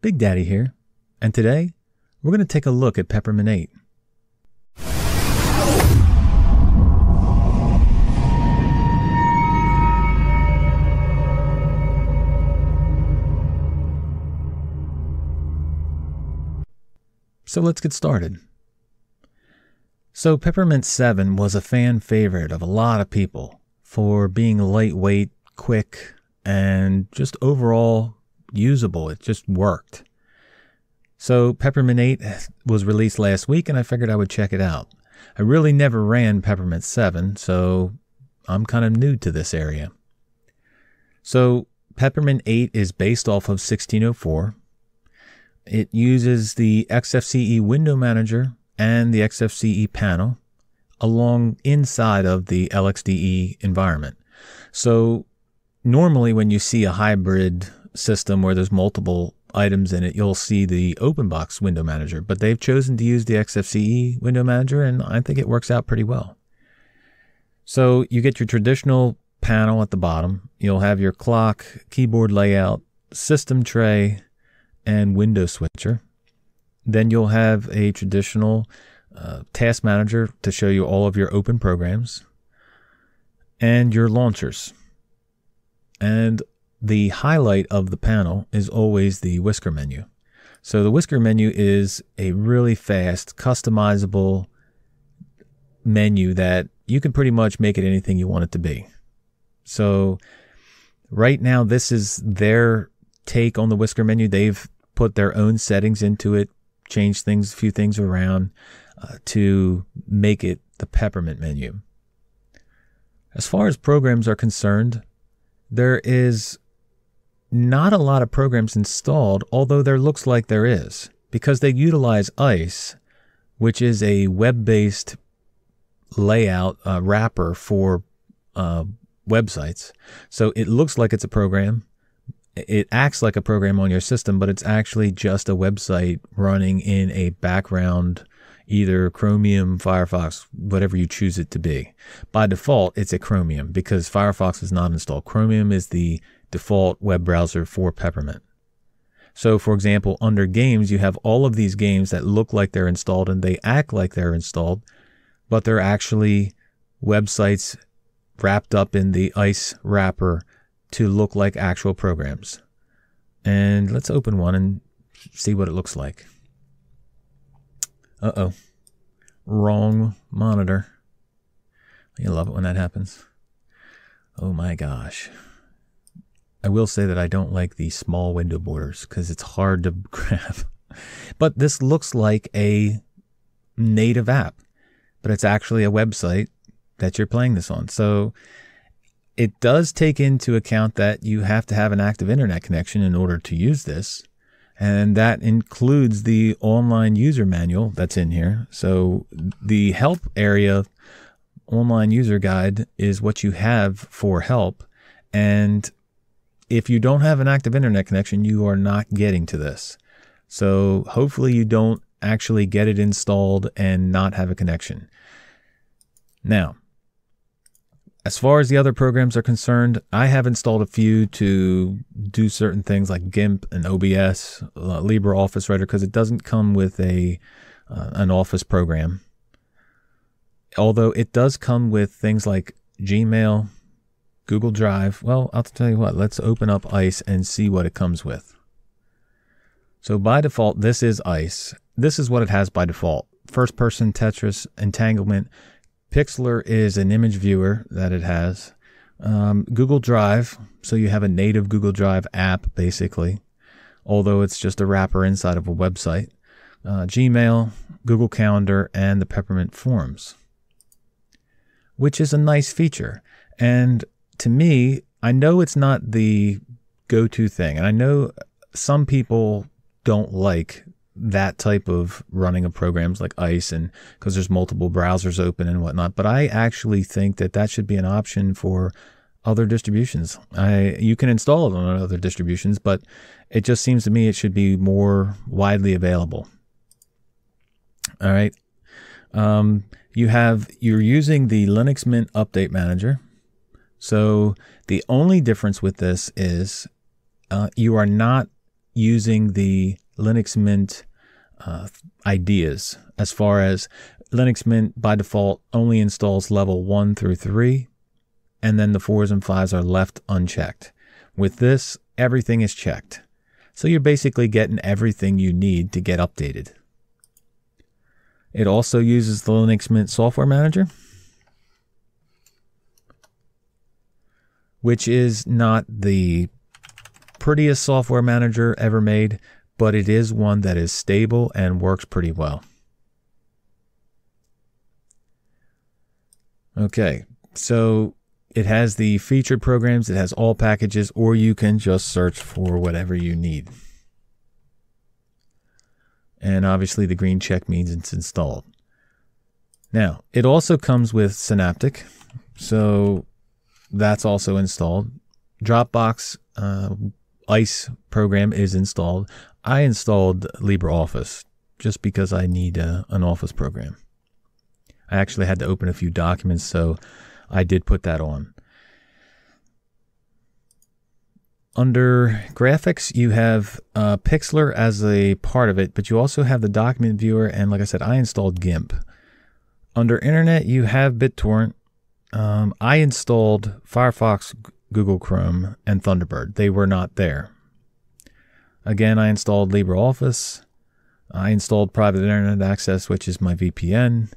Big Daddy here, and today we're going to take a look at Peppermint 8. So let's get started. So, Peppermint 7 was a fan favorite of a lot of people for being lightweight, quick, and just overall usable. It just worked. So, Peppermint 8 was released last week, and I figured I would check it out. I really never ran Peppermint 7, so I'm kind of new to this area. So, Peppermint 8 is based off of 1604. It uses the XFCE window manager and the XFCE panel along inside of the LXDE environment. So normally when you see a hybrid system where there's multiple items in it, you'll see the OpenBox window manager, but they've chosen to use the XFCE window manager and I think it works out pretty well. So you get your traditional panel at the bottom. You'll have your clock, keyboard layout, system tray, and window switcher. Then you'll have a traditional uh, task manager to show you all of your open programs and your launchers. And the highlight of the panel is always the whisker menu. So the whisker menu is a really fast, customizable menu that you can pretty much make it anything you want it to be. So right now, this is their take on the whisker menu. They've put their own settings into it, changed things, a few things around uh, to make it the peppermint menu. As far as programs are concerned, there is not a lot of programs installed, although there looks like there is, because they utilize ICE, which is a web based layout uh, wrapper for uh, websites. So it looks like it's a program, it acts like a program on your system, but it's actually just a website running in a background, either Chromium, Firefox, whatever you choose it to be. By default, it's a Chromium because Firefox is not installed. Chromium is the default web browser for Peppermint. So, for example, under games, you have all of these games that look like they're installed and they act like they're installed, but they're actually websites wrapped up in the ICE wrapper to look like actual programs. And let's open one and see what it looks like. Uh oh. Wrong monitor. You love it when that happens. Oh my gosh. I will say that I don't like the small window borders because it's hard to grab. But this looks like a native app, but it's actually a website that you're playing this on. So it does take into account that you have to have an active internet connection in order to use this. And that includes the online user manual that's in here. So the help area online user guide is what you have for help. And if you don't have an active internet connection, you are not getting to this. So hopefully you don't actually get it installed and not have a connection. Now, as far as the other programs are concerned, I have installed a few to do certain things like GIMP and OBS, uh, LibreOffice Writer, because it doesn't come with a uh, an Office program. Although it does come with things like Gmail, Google Drive. Well, I'll tell you what, let's open up ICE and see what it comes with. So by default, this is ICE. This is what it has by default. First person Tetris, entanglement, Pixlr is an image viewer that it has. Um, Google Drive, so you have a native Google Drive app basically, although it's just a wrapper inside of a website. Uh, Gmail, Google Calendar, and the Peppermint Forums, which is a nice feature. And to me, I know it's not the go to thing. And I know some people don't like that type of running of programs like ICE and because there's multiple browsers open and whatnot. But I actually think that that should be an option for other distributions. I you can install it on other distributions, but it just seems to me it should be more widely available. All right. Um, you have you're using the Linux Mint Update Manager. So the only difference with this is uh, you are not using the Linux Mint uh, ideas as far as Linux Mint by default only installs level 1 through 3, and then the 4s and 5s are left unchecked. With this, everything is checked. So you're basically getting everything you need to get updated. It also uses the Linux Mint Software Manager, which is not the prettiest software manager ever made, but it is one that is stable and works pretty well. Okay, so it has the featured programs, it has all packages, or you can just search for whatever you need. And obviously the green check means it's installed. Now, it also comes with Synaptic, so that's also installed. Dropbox uh, ICE program is installed. I installed LibreOffice just because I need uh, an office program. I actually had to open a few documents, so I did put that on. Under graphics, you have uh, Pixlr as a part of it, but you also have the document viewer. And like I said, I installed GIMP. Under internet, you have BitTorrent. Um, I installed Firefox, Google Chrome, and Thunderbird. They were not there. Again, I installed LibreOffice. I installed private internet access, which is my VPN.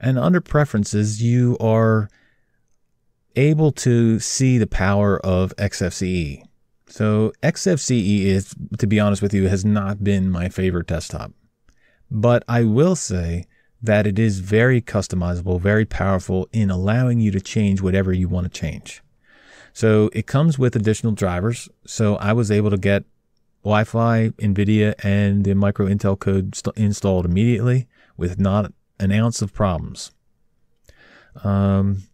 And under preferences, you are able to see the power of XFCE. So XFCE is, to be honest with you, has not been my favorite desktop. But I will say that it is very customizable, very powerful in allowing you to change whatever you want to change. So it comes with additional drivers. So I was able to get Wi-Fi, NVIDIA, and the micro Intel code st- installed immediately with not an ounce of problems. Um,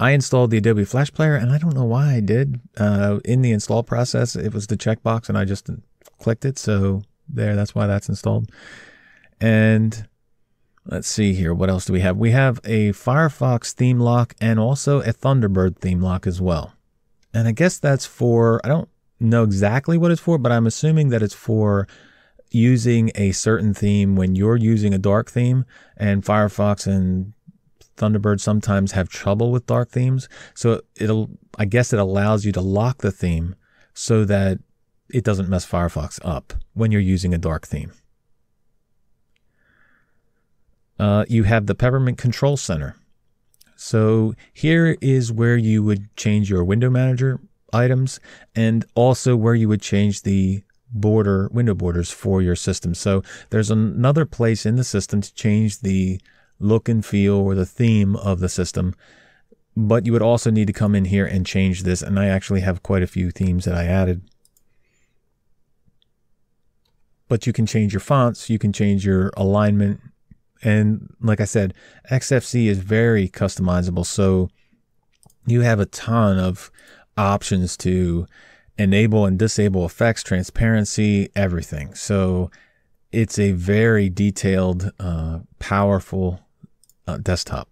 I installed the Adobe Flash Player, and I don't know why I did. Uh, in the install process, it was the checkbox, and I just clicked it. So there, that's why that's installed. And let's see here. What else do we have? We have a Firefox theme lock and also a Thunderbird theme lock as well. And I guess that's for, I don't know exactly what it's for, but I'm assuming that it's for using a certain theme when you're using a dark theme and Firefox and Thunderbird sometimes have trouble with dark themes. So it'll, I guess it allows you to lock the theme so that it doesn't mess Firefox up when you're using a dark theme. Uh, you have the Peppermint Control Center. So here is where you would change your window manager items and also where you would change the border window borders for your system. So there's another place in the system to change the look and feel or the theme of the system. But you would also need to come in here and change this. And I actually have quite a few themes that I added. But you can change your fonts, you can change your alignment. And like I said, XFC is very customizable. So you have a ton of options to enable and disable effects, transparency, everything. So it's a very detailed, uh, powerful uh, desktop.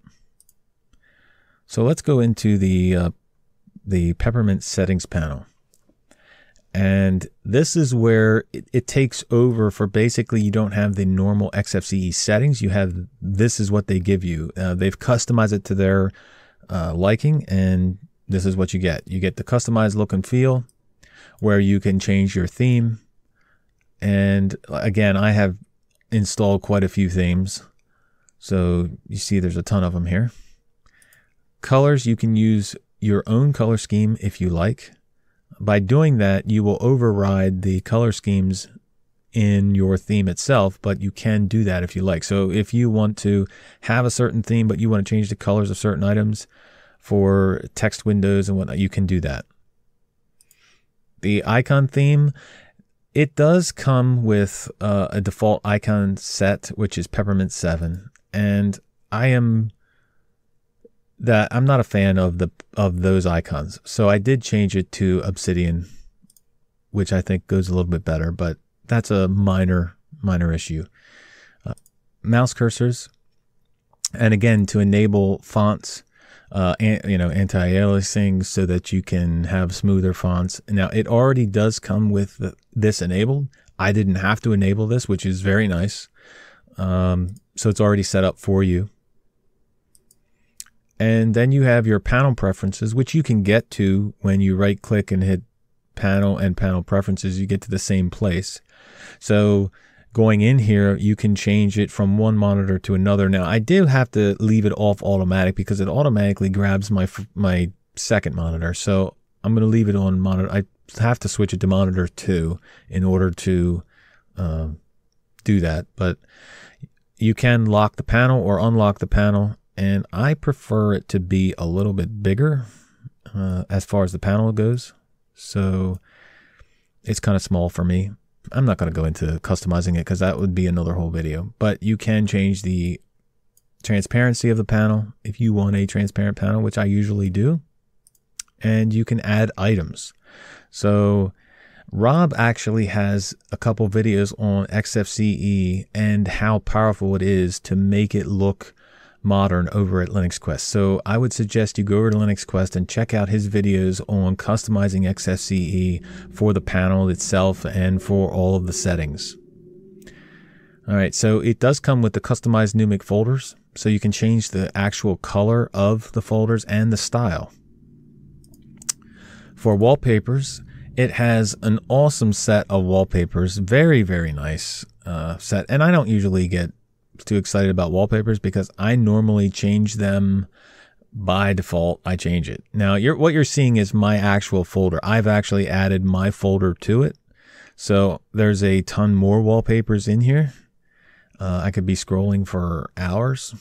So let's go into the uh, the Peppermint settings panel. And this is where it, it, takes over for basically you don't have the normal XFCE settings. You have this is what they give you. Uh, they've customized it to their uh, liking, and this is what you get. You get the customized look and feel, where you can change your theme. And again, I have installed quite a few themes. So you see there's a ton of them here. Colors, you can use your own color scheme if you like. By doing that, you will override the color schemes in your theme itself, but you can do that if you like. So if you want to have a certain theme, but you want to change the colors of certain items for text windows and whatnot, you can do that. The icon theme, it does come with uh, a default icon set, which is Peppermint 7 and I am that I'm not a fan of the of those icons. So I did change it to Obsidian, which I think goes a little bit better, but that's a minor minor issue. Uh, mouse cursors, and again to enable fonts, uh, you know, anti-aliasing so that you can have smoother fonts. Now, it already does come with the, this enabled. I didn't have to enable this, which is very nice. Um, so it's already set up for you. And then you have your panel preferences, which you can get to when you right click and hit panel and panel preferences, you get to the same place. So going in here, you can change it from one monitor to another. Now, I did have to leave it off automatic because it automatically grabs my my second monitor. So I'm going to leave it on monitor. I have to switch it to monitor two in order to uh, do that. But you can lock the panel or unlock the panel. And I prefer it to be a little bit bigger uh, as far as the panel goes. So it's kind of small for me. I'm not going to go into customizing it because that would be another whole video. But you can change the transparency of the panel if you want a transparent panel, which I usually do. And you can add items. So Rob actually has a couple videos on XFCE and how powerful it is to make it look modern over at Linux Quest. So I would suggest you go over to Linux Quest and check out his videos on customizing XFCE for the panel itself and for all of the settings. All right, so it does come with the customized Numix folders, so you can change the actual color of the folders and the style. For wallpapers, it has an awesome set of wallpapers, very, very nice uh, set. And I don't usually get too excited about wallpapers because I normally change them by default. I change it. Now, you're, what you're seeing is my actual folder. I've actually added my folder to it. So there's a ton more wallpapers in here. Uh, I could be scrolling for hours,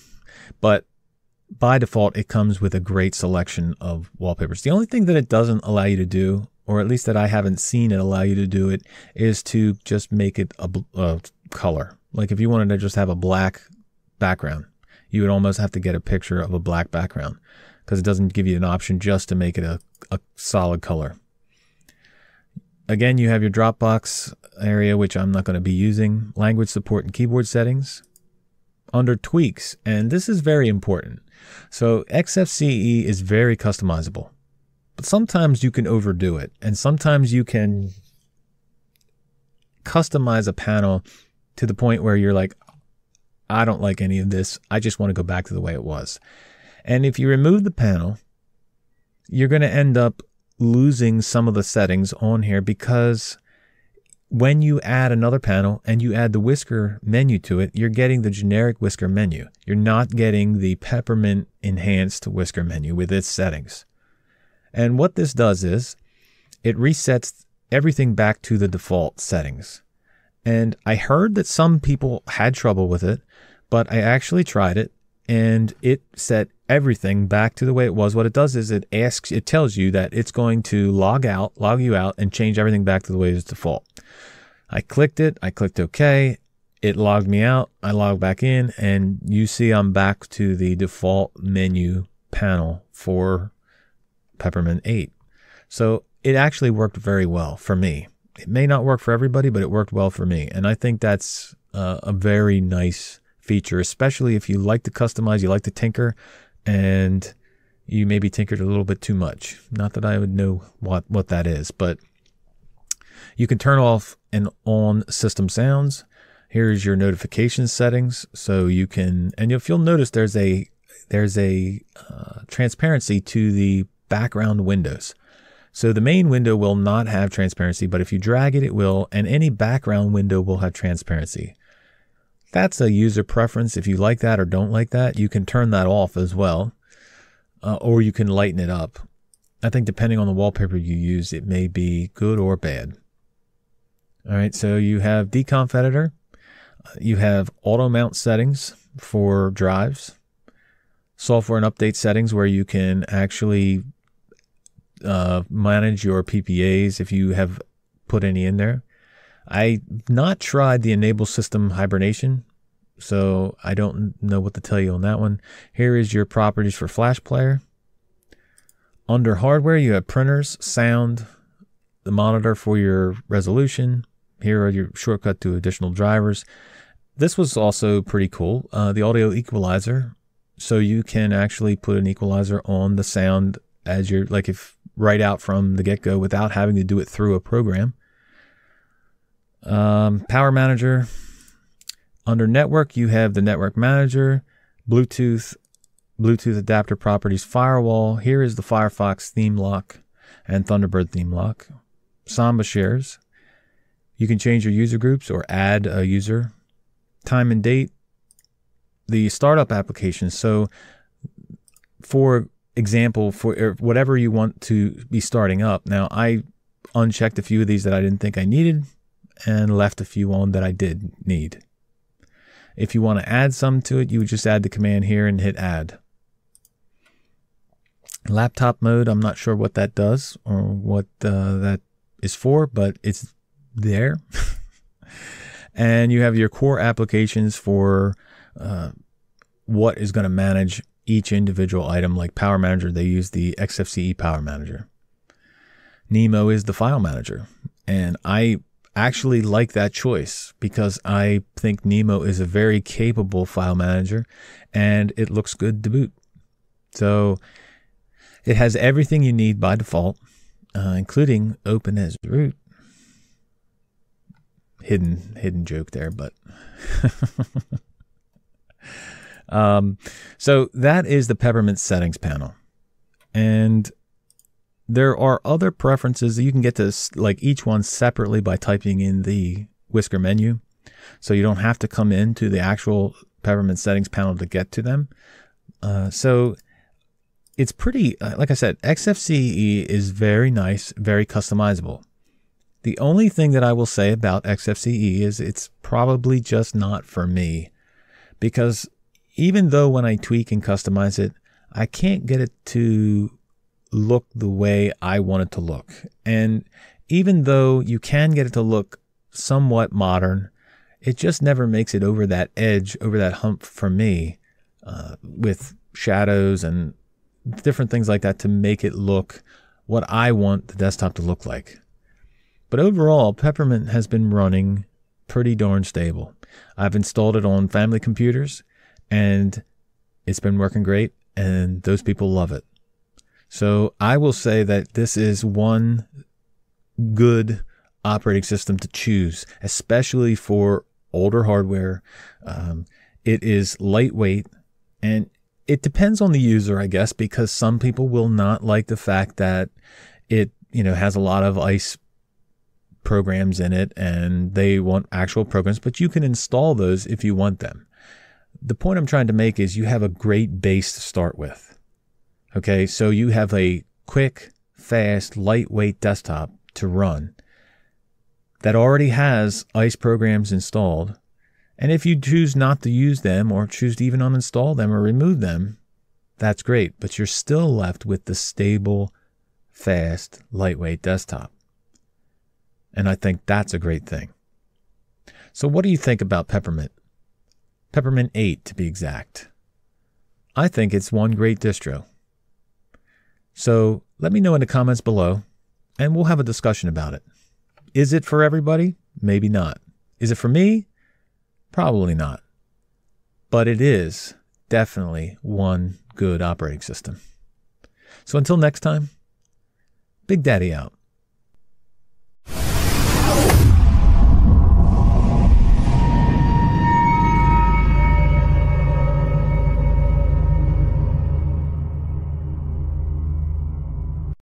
but by default, it comes with a great selection of wallpapers. The only thing that it doesn't allow you to do, or at least that I haven't seen it allow you to do it, is to just make it a, a color. Like if you wanted to just have a black background, you would almost have to get a picture of a black background because it doesn't give you an option just to make it a, a solid color. Again, you have your Dropbox area, which I'm not going to be using, language support and keyboard settings. Under tweaks, and this is very important. So XFCE is very customizable, but sometimes you can overdo it, and sometimes you can customize a panel to the point where you're like, I don't like any of this. I just want to go back to the way it was. And if you remove the panel, you're going to end up losing some of the settings on here because when you add another panel and you add the whisker menu to it, you're getting the generic whisker menu. You're not getting the peppermint enhanced whisker menu with its settings. And what this does is it resets everything back to the default settings. And I heard that some people had trouble with it, but I actually tried it and it set everything back to the way it was. What it does is it asks, it tells you that it's going to log out, log you out, and change everything back to the way it's default. I clicked it, I clicked OK, it logged me out, I logged back in, and you see I'm back to the default menu panel for Peppermint 8. So it actually worked very well for me. It may not work for everybody, but it worked well for me. And I think that's uh, a very nice feature, especially if you like to customize, you like to tinker, and you maybe tinkered a little bit too much. Not that I would know what, what that is, but you can turn off and on system sounds. Here's your notification settings. So you can, and if you'll notice there's a, there's a uh, transparency to the background windows. So the main window will not have transparency, but if you drag it, it will, and any background window will have transparency. That's a user preference. If you like that or don't like that, you can turn that off as well, uh, or you can lighten it up. I think depending on the wallpaper you use, it may be good or bad. All right, so you have dconf editor. You have auto mount settings for drives, software and update settings where you can actually uh, manage your PPAs if you have put any in there. I've not tried the enable system hibernation, so I don't know what to tell you on that one. Here is your properties for Flash Player. Under hardware, you have printers, sound, the monitor for your resolution. Here are your shortcut to additional drivers. This was also pretty cool. Uh, the audio equalizer so you can actually put an equalizer on the sound as you're like if right out from the get go without having to do it through a program. Um, power manager. Under network, you have the network manager, Bluetooth, Bluetooth adapter properties, firewall. Here is the Firefox theme lock and Thunderbird theme lock. Samba shares. You can change your user groups or add a user. Time and date. The startup application. So, for example, for whatever you want to be starting up. Now, I unchecked a few of these that I didn't think I needed and left a few on that I did need. If you want to add some to it, you would just add the command here and hit add. Laptop mode, I'm not sure what that does or what uh, that is for, but it's there. and you have your core applications for uh, what is going to manage each individual item. Like Power Manager, they use the XFCE Power Manager. Nemo is the file manager. And I actually like that choice because I think Nemo is a very capable file manager and it looks good to boot. So it has everything you need by default, uh, including open as root. Hidden hidden joke there, but um, so that is the Peppermint settings panel, and there are other preferences that you can get to like each one separately by typing in the whisker menu. So you don't have to come into the actual Peppermint settings panel to get to them. Uh, so it's pretty, uh, like I said, XFCE is very nice, very customizable. The only thing that I will say about XFCE is it's probably just not for me because even though when I tweak and customize it, I can't get it to look the way I want it to look. And even though you can get it to look somewhat modern, it just never makes it over that edge, over that hump for me uh, with shadows and different things like that to make it look what I want the desktop to look like. But overall, Peppermint has been running pretty darn stable. I've installed it on family computers and it's been working great, and those people love it. So I will say that this is one good operating system to choose, especially for older hardware. Um, it is lightweight and it depends on the user, I guess, because some people will not like the fact that it, you know, has a lot of ICE programs in it and they want actual programs, but you can install those if you want them. The point I'm trying to make is you have a great base to start with. Okay, so you have a quick, fast, lightweight desktop to run that already has ICE programs installed. And if you choose not to use them or choose to even uninstall them or remove them, that's great. But you're still left with the stable, fast, lightweight desktop. And I think that's a great thing. So, what do you think about Peppermint? Peppermint 8 to be exact. I think it's one great distro. So let me know in the comments below and we'll have a discussion about it. Is it for everybody? Maybe not. Is it for me? Probably not. But it is definitely one good operating system. So until next time, Big Daddy out.